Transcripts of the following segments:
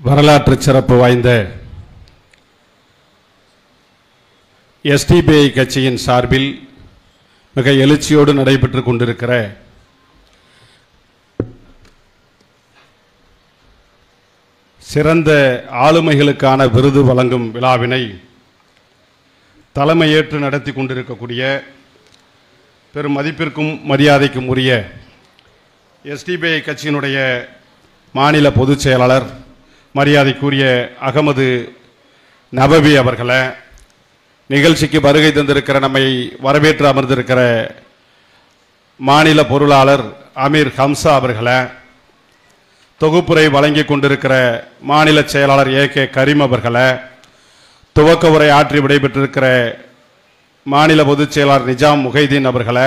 வரலாற்று சிறப்பு வாய்ந்த எஸ்டிபிஐ கட்சியின் சார்பில் மிக எழுச்சியோடு நடைபெற்று கொண்டிருக்கிற சிறந்த ஆளுமைகளுக்கான விருது வழங்கும் விழாவினை தலைமையேற்று நடத்தி கொண்டிருக்கக்கூடிய பெரும் மதிப்பிற்கும் மரியாதைக்கும் உரிய எஸ்டிபிஐ கட்சியினுடைய மாநில பொதுச் செயலாளர் மரியாதைக்குரிய அகமது நபவி அவர்களை நிகழ்ச்சிக்கு வருகை தந்திருக்கிற நம்மை வரவேற்று அமர்ந்திருக்கிற மாநில பொருளாளர் அமீர் ஹம்சா அவர்களை தொகுப்புரை வழங்கி கொண்டிருக்கிற மாநில செயலாளர் ஏ கே கரீம் அவர்களை துவக்க உரை ஆற்றி விடைபெற்றிருக்கிற மாநில பொதுச் செயலாளர் நிஜாம் முகைதீன் அவர்களை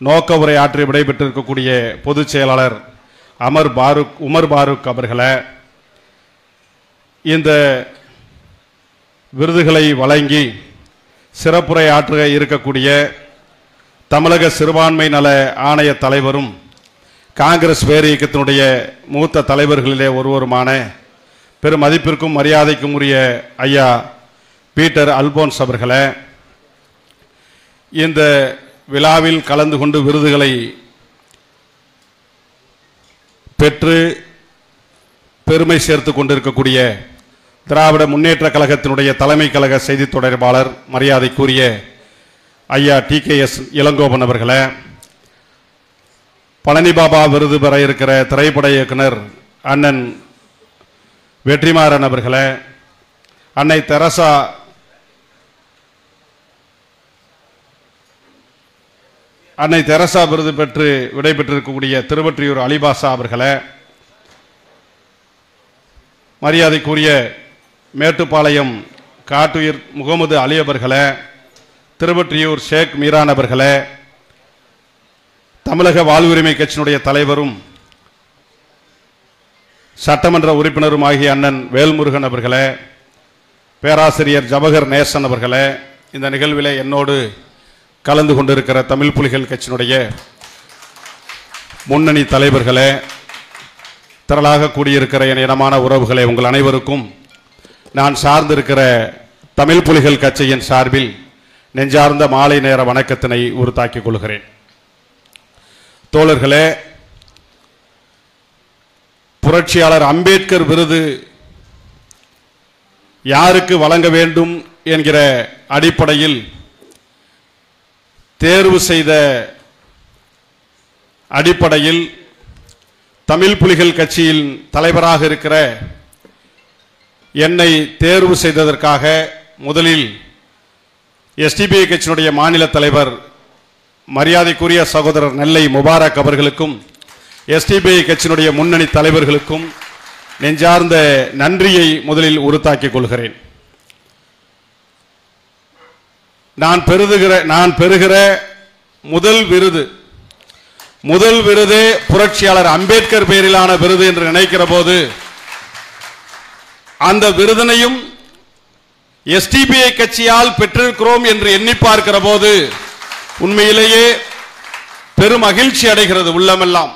நோக்க உரை ஆற்றி விடைபெற்றிருக்கக்கூடிய பொதுச் செயலாளர் அமர் பாருக் உமர் பாருக் அவர்களை இந்த விருதுகளை வழங்கி சிறப்புரை ஆற்ற இருக்கக்கூடிய தமிழக சிறுபான்மை நல ஆணைய தலைவரும் காங்கிரஸ் பேர் இயக்கத்தினுடைய மூத்த தலைவர்களிலே ஒருவருமான பெரும் மதிப்பிற்கும் மரியாதைக்கும் உரிய ஐயா பீட்டர் அல்போன்ஸ் அவர்களை இந்த விழாவில் கலந்து கொண்டு விருதுகளை பெற்று பெருமை சேர்த்து கொண்டிருக்கக்கூடிய திராவிட முன்னேற்ற கழகத்தினுடைய தலைமை கழக செய்தி தொடர்பாளர் மரியாதைக்குரிய ஐயா டி கே எஸ் இளங்கோபன் அவர்களை பழனி பாபா விருது பெற இருக்கிற திரைப்பட இயக்குனர் அண்ணன் வெற்றிமாறன் அவர்களை அன்னை தெரசா அன்னை தெரசா விருது பெற்று விடைபெற்றிருக்கக்கூடிய திருவற்றியூர் அலிபாசா அவர்களை மரியாதைக்குரிய மேட்டுப்பாளையம் காட்டுயிர் முகமது அலி அவர்களே திருவற்றியூர் ஷேக் மீரான் அவர்களே தமிழக வாழ்வுரிமை கட்சியினுடைய தலைவரும் சட்டமன்ற உறுப்பினரும் ஆகிய அண்ணன் வேல்முருகன் அவர்களே பேராசிரியர் ஜவஹர் நேசன் அவர்களே இந்த நிகழ்வில் என்னோடு கலந்து கொண்டிருக்கிற தமிழ் புலிகள் கட்சியினுடைய முன்னணி தலைவர்களே திரளாக கூடியிருக்கிற என் இனமான உறவுகளை உங்கள் அனைவருக்கும் நான் சார்ந்திருக்கிற தமிழ் புலிகள் கட்சியின் சார்பில் நெஞ்சார்ந்த மாலை நேர வணக்கத்தினை உறுத்தாக்கிக் கொள்கிறேன். தோழர்களே புரட்சியாளர் அம்பேத்கர் விருது யாருக்கு வழங்க வேண்டும் என்கிற அடிப்படையில் தேர்வு செய்த அடிப்படையில் தமிழ் புலிகள் கட்சியின் தலைவராக இருக்கிற என்னை தேர்வு செய்ததற்காக முதலில் எஸ்டிபிஐ கட்சியினுடைய மாநில தலைவர் மரியாதைக்குரிய சகோதரர் நெல்லை முபாரக் அவர்களுக்கும் எஸ்டிபிஐ கட்சியினுடைய முன்னணி தலைவர்களுக்கும் நெஞ்சார்ந்த நன்றியை முதலில் உறுத்தாக்கிக் கொள்கிறேன். நான் பெறுதுகிற நான் பெறுகிற முதல் விருது முதல் விருது புரட்சியாளர் அம்பேத்கர் பெயரிலான விருது என்று நினைக்கிற போது அந்த விருதினையும் எஸ்டிபிஐ கட்சியால் பெற்றிருக்கிறோம் என்று எண்ணி பார்க்கிற போது உண்மையிலேயே பெரும் மகிழ்ச்சி அடைகிறது உள்ளமெல்லாம்.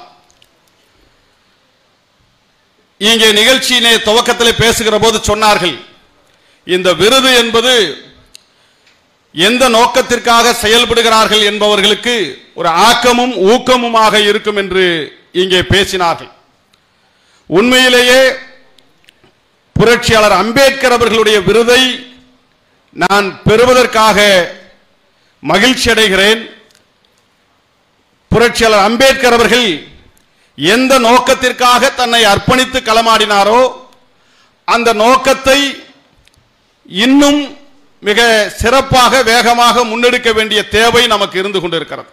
இங்கே நிகழ்ச்சியினை துவக்கத்தில் பேசுகிற போது சொன்னார்கள் இந்த விருது என்பது எந்த நோக்கத்திற்காக செயல்படுகிறார்கள் என்பவர்களுக்கு ஒரு ஆக்கமும் ஊக்கமுமாக இருக்கும் என்று இங்கே பேசினார்கள். உண்மையிலேயே புரட்சியாளர் அம்பேத்கர் அவர்களுடைய விருதை நான் பெறுவதற்காக மகிழ்ச்சி அடைகிறேன். புரட்சியாளர் அம்பேத்கர் அவர்கள் எந்த நோக்கத்திற்காக தன்னை அர்ப்பணித்து களமாடினாரோ அந்த நோக்கத்தை இன்னும் மிக சிறப்பாக வேகமாக முன்னெடுக்க வேண்டிய தேவை நமக்கு இருந்து கொண்டிருக்கிறது.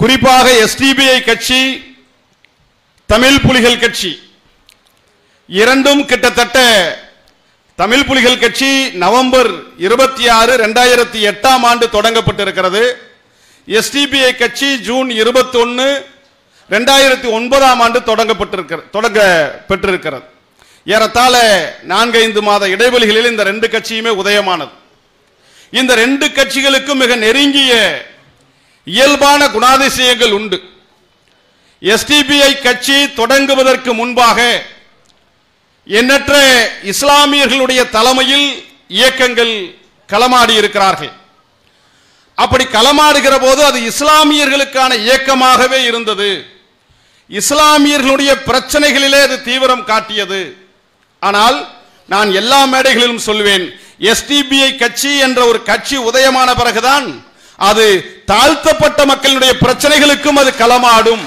குறிப்பாக எஸ்டிபிஐ கட்சி தமிழ் புலிகள் கட்சி இரண்டும் கிட்டத்தட்ட தமிழ் புலிகள் கட்சி நவம்பர் இருபத்தி ஆறு ரெண்டாயிரத்தி எட்டாம் ஆண்டு தொடங்கப்பட்டிருக்கிறது. எஸ்டிபிஐ கட்சி ஜூன் இருபத்தி ஒன்று ரெண்டாயிரத்தி ஒன்பதாம் ஆண்டு தொடங்கப்பட்டிருக்கிறது தொடங்க பெற்றிருக்கிறது. ஏறத்தாழ நான்கைந்து மாத இடைவெளிகளில் இந்த ரெண்டு கட்சியுமே உதயமானது. இந்த ரெண்டு கட்சிகளுக்கும் மிக நெருங்கிய இயல்பான குணாதிசயங்கள் உண்டு. எஸ்டிபிஐ கட்சி தொடங்குவதற்கு முன்பாக எண்ணற்ற இஸ்லாமியர்களுடைய தலைமையில் இயக்கங்கள் களமாடி இருக்கிறார்கள். அப்படி களமாடுகிற போது அது இஸ்லாமியர்களுக்கான இயக்கமாகவே இருந்தது. இஸ்லாமியர்களுடைய பிரச்சனைகளிலே அது தீவிரம் காட்டியது. ஆனால் நான் எல்லா மேடைகளிலும் சொல்வேன் எஸ்டிபிஐ கட்சி என்ற ஒரு கட்சி உதயமான பிறகுதான் அது தாழ்த்தப்பட்ட மக்களுடைய பிரச்சனைகளுக்கும் அது களமாடும்.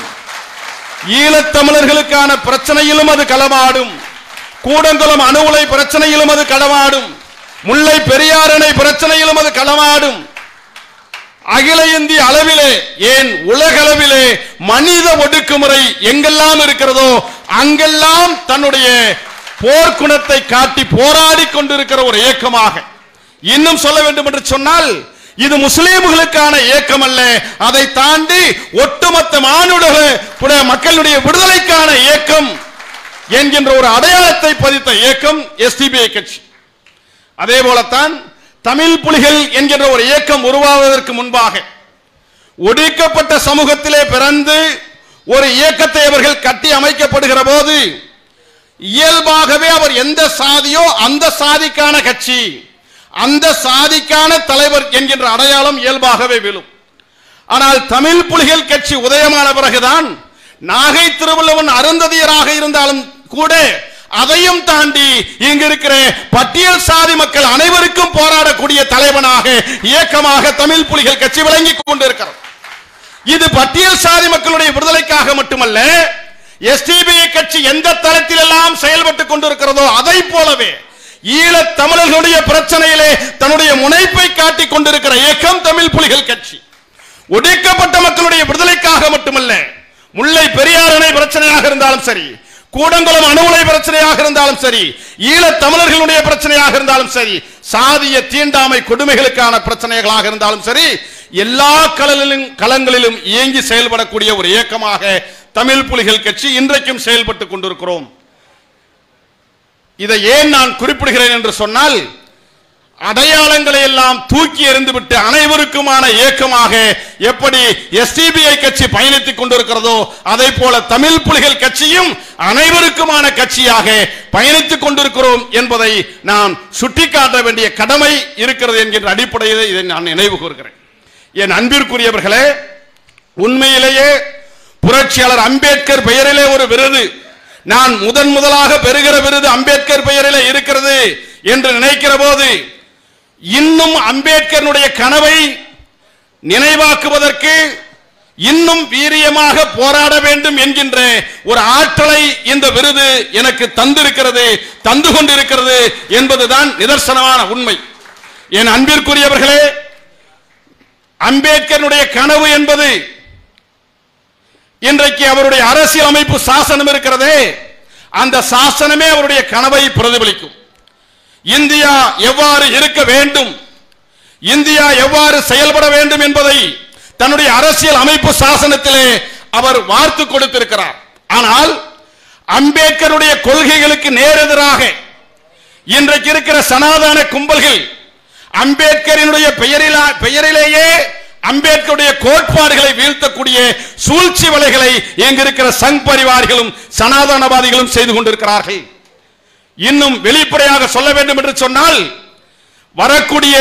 ஈழத்தமிழர்களுக்கான பிரச்சனையிலும் அது களமாடும். கூடங்குளம் அணு உலை பிரச்சனையிலும் அது களமாடும். முல்லை பெரியாரணை பிரச்சனையிலும் அது களமாடும். அகில இந்திய அளவிலே ஏன் உலக அளவிலே மனித ஒடுக்குமுறை எங்கெல்லாம் இருக்கிறதோ அங்கெல்லாம் தன்னுடைய போர்க்குணத்தை காட்டி போராடி கொண்டிருக்கிற ஒரு இயக்கமாக இன்னும் சொல்ல வேண்டும் என்று சொன்னால் இது முஸ்லீம்களுக்கான இயக்கம் அல்ல அதை தாண்டி ஒட்டுமொத்த மானுட மக்களுடைய விடுதலைக்கான இயக்கம் என்கின்ற ஒரு அடையாளத்தை பதித்த இயக்கம் எஸ்டிபிஐ கட்சி. அதே போலத்தான் தமிழ் புலிகள் என்கின்ற ஒரு இயக்கம் உருவாவதற்கு முன்பாக ஒடுக்கப்பட்ட சமூகத்திலே பிறந்து ஒரு இயக்கத்தை அவர்கள் கட்டி அமைக்கப்படுகிற போது இயல்பாகவே அவர் எந்த சாதியோ அந்த சாதிக்கான கட்சி அந்த சாதிக்கான தலைவர் என்கின்ற அடையாளம் இயல்பாகவே விழும். ஆனால் தமிழ் புலிகள் கட்சி உதயமான பிறகுதான் நாகை திருவள்ளுவன் அருந்ததியராக இருந்தாலும் கூட அதையும் தாண்டி இங்கு இருக்கிற பட்டியல் சாதி மக்கள் அனைவருக்கும் போராடக்கூடிய தலைவனாக இயக்கமாக தமிழ் புலிகள் கட்சி விளங்கிக் கொண்டிருக்கிறது. இது பட்டியல் சாதி மக்களுடைய விடுதலைக்காக மட்டுமல்ல எஸ்டிபிஐ கட்சி எந்த தளத்தில் எல்லாம் செயல்பட்டுக் கொண்டிருக்கிறதோ அதை போலவே ஈழ தமிழர்களுடைய பிரச்சனையிலே தன்னுடைய முனைப்பை காட்டிக் கொண்டிருக்கிற ஏக்கம் தமிழ் புலிகள் கட்சி. ஒடுக்கப்பட்ட மக்களுடைய விடுதலைக்காக மட்டுமல்ல முல்லை பெரியார் அணை பிரச்சனையாக இருந்தாலும் சரி கூடங்குளம் அணு உலை பிரச்சனையாக இருந்தாலும் சரி ஈழ தமிழர்களுடைய பிரச்சனையாக இருந்தாலும் சரி சாதிய தீண்டாமை கொடுமைகளுக்கான பிரச்சனைகளாக இருந்தாலும் சரி எல்லா கலங்களிலும் களங்களிலும் இயங்கி செயல்படக்கூடிய ஒரு இயக்கமாக தமிழ் புலிகள் கட்சி இன்றைக்கும் செயல்பட்டுக் கொண்டிருக்கிறோம். இதை ஏன் நான் குறிப்பிடுகிறேன் என்று சொன்னால் அடையாளங்களை எல்லாம் தூக்கி எறிந்துவிட்டு அனைவருக்குமான இயக்கமாக எப்படி எஸ்டிபிஐ கட்சி பயணித்துக் கொண்டிருக்கிறதோ அதை போல தமிழ் புலிகள் கட்சியும் அனைவருக்குமான கட்சியாக பயணித்துக் கொண்டிருக்கிறோம் என்பதை நான் சுட்டிக்காட்ட வேண்டிய கடமை இருக்கிறது என்கின்ற அடிப்படையில் இதை நான் நினைவு கூறுகிறேன். என் அன்பிற்குரியவர்களே உண்மையிலேயே புரட்சியாளர் அம்பேத்கர் பெயரிலே ஒரு விருது. நான் முதன் முதலாக பெறுகிற விருது அம்பேத்கர் பெயரிலே இருக்கிறது என்று நினைக்கிற போது இன்னும் அம்பேத்கருடைய கனவை நினைவாக்குவதற்கு இன்னும் வீரியமாக போராட வேண்டும் என்கின்ற ஒரு ஆற்றலை இந்த விருது எனக்கு தந்திருக்கிறது தந்து கொண்டிருக்கிறது என்பதுதான் நிதர்சனமான உண்மை. என் அன்பிற்குரியவர்களே அம்பேத்கருடைய கனவு என்பது இன்றைக்கு அவருடைய அரசியல் அமைப்பு சாசனம் இருக்கிறதே அந்த சாசனமே அவருடைய கனவை பிரதிபலிக்கும். இந்தியா எவ்வாறு இருக்க வேண்டும் இந்தியா எவ்வாறு செயல்பட வேண்டும் என்பதை தன்னுடைய அரசியல் அமைப்பு சாசனத்திலே அவர் வார்த்து கொடுத்திருக்கிறார். ஆனால் அம்பேத்கருடைய கொள்கைகளுக்கு நேரெதிராக இன்றைக்கு இருக்கிற சனாதன கும்பல்கள் அம்பேத்கரினுடைய பெயரிலா பெயரிலேயே அம்பேத்கருடைய கோட்பாடுகளை வீழ்த்தக்கூடிய சூழ்ச்சி வலைகளை இங்கு இருக்கிற சங் பரிவாரிகளும் சனாதனவாதிகளும் செய்து கொண்டிருக்கிறார்கள். இன்னும் வெளிப்படையாக சொல்ல வேண்டும் என்று சொன்னால் வரக்கூடிய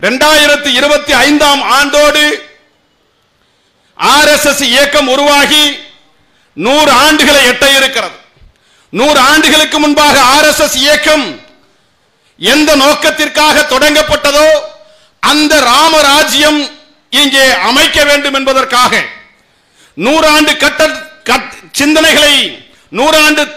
இரண்டாயிரத்தி இருபத்தி ஐந்தாம் ஆண்டோடு ஆர்எஸ்எஸ் இயக்கம் உருவாகி நூறு ஆண்டுகளை எட்ட இருக்கிறது நூறு ஆண்டுகளுக்கு முன்பாக ஆர்எஸ்எஸ் இயக்கம் எந்த நோக்கத்திற்காக தொடங்கப்பட்டதோ அந்த ராமராஜ்யம் இங்கே அமைக்க வேண்டும் என்பதற்காக நூறாண்டு கட்ட கட்- சிந்தனைகளை நூறாண்டு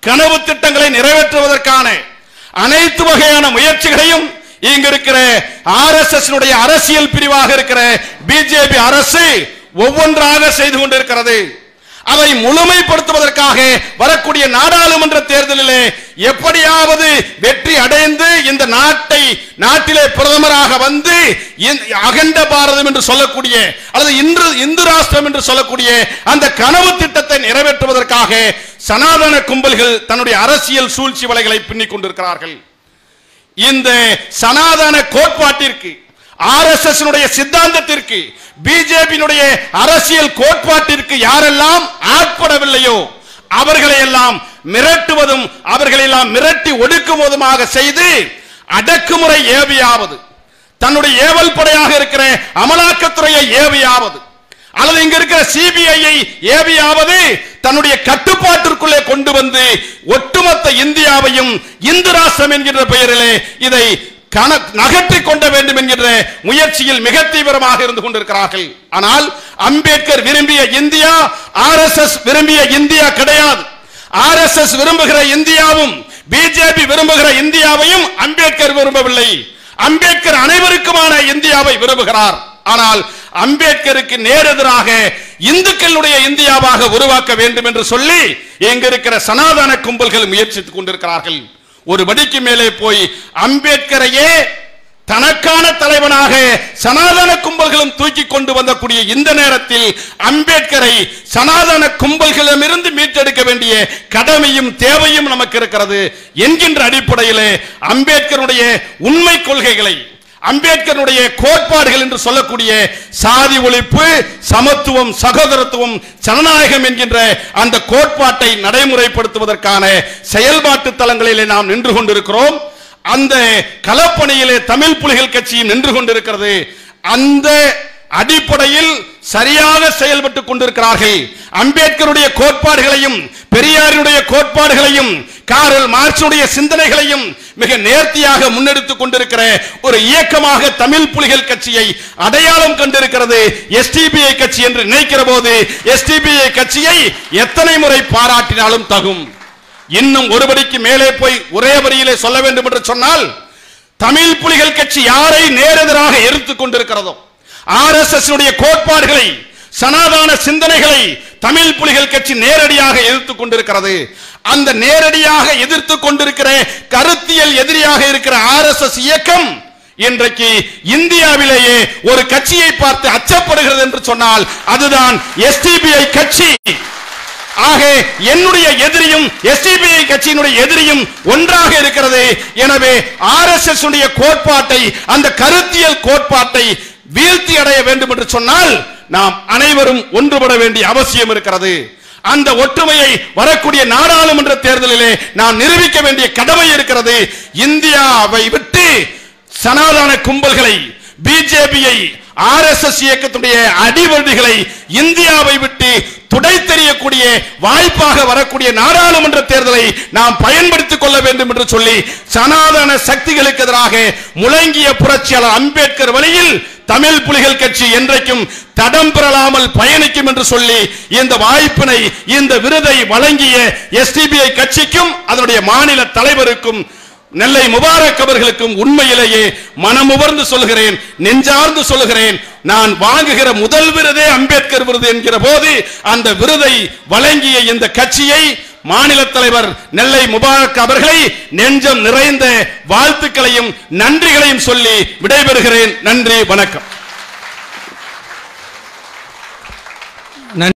கனவு திட்டங்களை நிறைவேற்றுவதற்கான அனைத்து வகையான முயற்சிகளையும் இங்க இருக்கிற ஆர்எஸ்எஸ் அரசியல் பிரிவாக இருக்கிற பிஜேபி அரசு ஒவ்வொன்றாக செய்து கொண்டிருக்கிறது. அதை முழுமைப்படுத்துவதற்காக வரக்கூடிய நாடாளுமன்ற தேர்தலிலே எப்படியாவது வெற்றி அடைந்து இந்த நாட்டை நாட்டிலே பிரதமராக வந்து அகண்ட பாரதம் என்று சொல்லக்கூடிய அல்லது இன்று இந்து ராஷ்டிரம் என்று சொல்லக்கூடிய அந்த கனவு திட்டத்தை நிறைவேற்றுவதற்காக சனாதன கும்பல்கள் தன்னுடைய அரசியல் சூழ்ச்சி வலைகளை பின்னிக் கொண்டிருக்கிறார்கள். இந்த சனாதன கோட்பாட்டிற்கு ஆர்எஸ்எஸ் சித்தாந்தத்திற்கு பிஜேபியினுடைய அரசியல் கோட்பாட்டிற்கு யாரெல்லாம் ஆட்படவில்லையோ அவர்களை எல்லாம் மிரட்டுவதும் அவர்களை எல்லாம் மிரட்டி ஒடுக்குவதுமாக செய்து அடக்குமுறை ஏவியாவது தன்னுடைய ஏவல் படையாக இருக்கிற அமலாக்கத்துறையை ஏவியாவது அல்லது இங்க இருக்கிற சிபிஐயை ஏவியாவது தன்னுடைய கட்டுப்பாட்டிற்குள்ளே கொண்டு வந்து ஒட்டுமொத்த இந்தியாவையும் இந்து ராஷ்டிரம் என்கின்ற பெயரிலே இதை நகர்த்தி கொண்ட வேண்டும் என்கின்ற முயற்சியில் மிக தீவிரமாக இருந்து கொண்டிருக்கிறார்கள். ஆனால் அம்பேத்கர் விரும்பிய இந்தியா ஆர்எஸ்எஸ் விரும்பிய இந்தியா கிடையாது. ஆர்எஸ்எஸ் விரும்புகிற இந்தியாவும் பிஜேபி விரும்புகிற இந்தியாவையும் அம்பேத்கர் விரும்பவில்லை. அம்பேத்கர் அனைவருக்குமான இந்தியாவை விரும்புகிறார். ஆனால் அம்பேத்கருக்கு நேரெதிராக இந்துக்களுடைய இந்தியாவாக உருவாக்க வேண்டும் என்று சொல்லி எங்க இருக்கிற சனாதன கும்பல்கள் முயற்சித்துக் கொண்டிருக்கிறார்கள். ஒரு படிக்கு மேலே போய் அம்பேத்கரையே தனக்கான தலைவனாக சனாதன கும்பல்களும் தூக்கி கொண்டு வந்தக்கூடிய இந்த நேரத்தில் அம்பேத்கரை சனாதன கும்பல்களிடமிருந்து மீட்டெடுக்க வேண்டிய கடமையும் தேவையும் நமக்கு இருக்கிறது என்கின்ற அடிப்படையிலே அம்பேத்கருடைய உண்மை கொள்கைகளை அம்பேத்கருடைய கோட்பாடுகள் என்று சொல்லக்கூடிய சாதி ஒழிப்பு சமத்துவம் சகோதரத்துவம் ஜனநாயகம் என்கின்ற அந்த கோட்பாட்டை நடைமுறைப்படுத்துவதற்கான செயல்பாட்டு தளங்களிலே நாம் நின்று கொண்டிருக்கிறோம். அந்த களப்பணியிலே தமிழ் புலிகள் கட்சியும் நின்று கொண்டிருக்கிறது. அந்த அடிப்படையில் சரியாக செயல்பட்டுக் கொண்டிருக்கிறார்கள். அம்பேத்கருடைய கோட்பாடுகளையும் பெரியாருடைய கோட்பாடுகளையும் காரல் மார்க்சுடைய சிந்தனைகளையும் மிக நேர்த்தியாக முன்னெடுத்துக் கொண்டிருக்கிற ஒரு இயக்கமாக தமிழ் புலிகள் கட்சியை அடையாளம் கண்டிருக்கிறது. எஸ்டிபிஐ கட்சி என்று நினைக்கிற போது எஸ்டிபிஐ கட்சியை எத்தனை முறை பாராட்டினாலும் தகும். இன்னும் ஒருபடிக்கு மேலே போய் ஒரே வரியிலே சொல்ல வேண்டும் என்று சொன்னால் தமிழ் புலிகள் கட்சி யாரை நேரெதிராக எதிர்த்துக் கொண்டிருக்கிறதோ ஆர்எஸ்எஸ் கோட்பாடுகளை சனாதான சிந்தனைகளை தமிழ் புலிகள் கட்சி நேரடியாக எதிர்த்து கொண்டிருக்கிறது. அந்த நேரடியாக எதிர்த்து கொண்டிருக்கிற கருத்தியல் எதிரியாக இருக்கிற ஆர்எஸ்எஸ் இயக்கம் இன்றைக்கு இந்தியாவிலேயே ஒரு கட்சியை பார்த்து அச்சப்படுகிறது என்று சொன்னால் அதுதான் எஸ்டிபிஐ கட்சி. ஆக என்னுடைய எதிரியும் எஸ்டிபிஐ கட்சியினுடைய எதிரியும் ஒன்றாக இருக்கிறது. எனவே ஆர் எஸ் எஸ் கோட்பாட்டை அந்த கருத்தியல் கோட்பாட்டை வீழ்த்தி அடைய வேண்டும் என்று சொன்னால் நாம் அனைவரும் ஒன்றுபட வேண்டிய அவசியம் இருக்கிறது. அந்த ஒற்றுமையை வரக்கூடிய நாடாளுமன்ற தேர்தலிலே நாம் நிரூபிக்க வேண்டிய கடமை இருக்கிறது. இந்தியாவை விட்டு சனாதன கும்பல்களை பிஜேபியை ஆர்எஸ்எஸ் இயக்கத்துடைய அடிவண்டிகளை இந்தியாவை விட்டு துடை தெரியக்கூடிய வாய்ப்பாக வரக்கூடிய நாடாளுமன்ற தேர்தலை நாம் பயன்படுத்திக் கொள்ள வேண்டும் என்று சொல்லி சனாதன சக்திகளுக்கு எதிராக முழங்கிய புரட்சியாளர் அம்பேத்கர் வழியில் தமிழ் புலிகள் கட்சி என்றைக்கும் தடம் பெறலாமல் பயணிக்கும் என்று சொல்லி இந்த வாய்ப்பினை இந்த விருதை வழங்கிய எஸ்டிபிஐ கட்சிக்கும் அதனுடைய மாநில தலைவருக்கும் நெல்லை முபாரக் அவர்களுக்கும் உண்மையிலேயே மனமுவர்ந்து சொல்கிறேன் நெஞ்சார்ந்து சொல்கிறேன். நான் வாங்குகிற முதல் விருதே அம்பேத்கர் விருது என்கிற போது அந்த விருதை வழங்கிய இந்த கட்சியை மாநில தலைவர் நெல்லை முபாரக் அவர்களை நெஞ்சம் நிறைந்த வாழ்த்துக்களையும் நன்றிகளையும் சொல்லி விடைபெறுகிறேன். நன்றி வணக்கம்.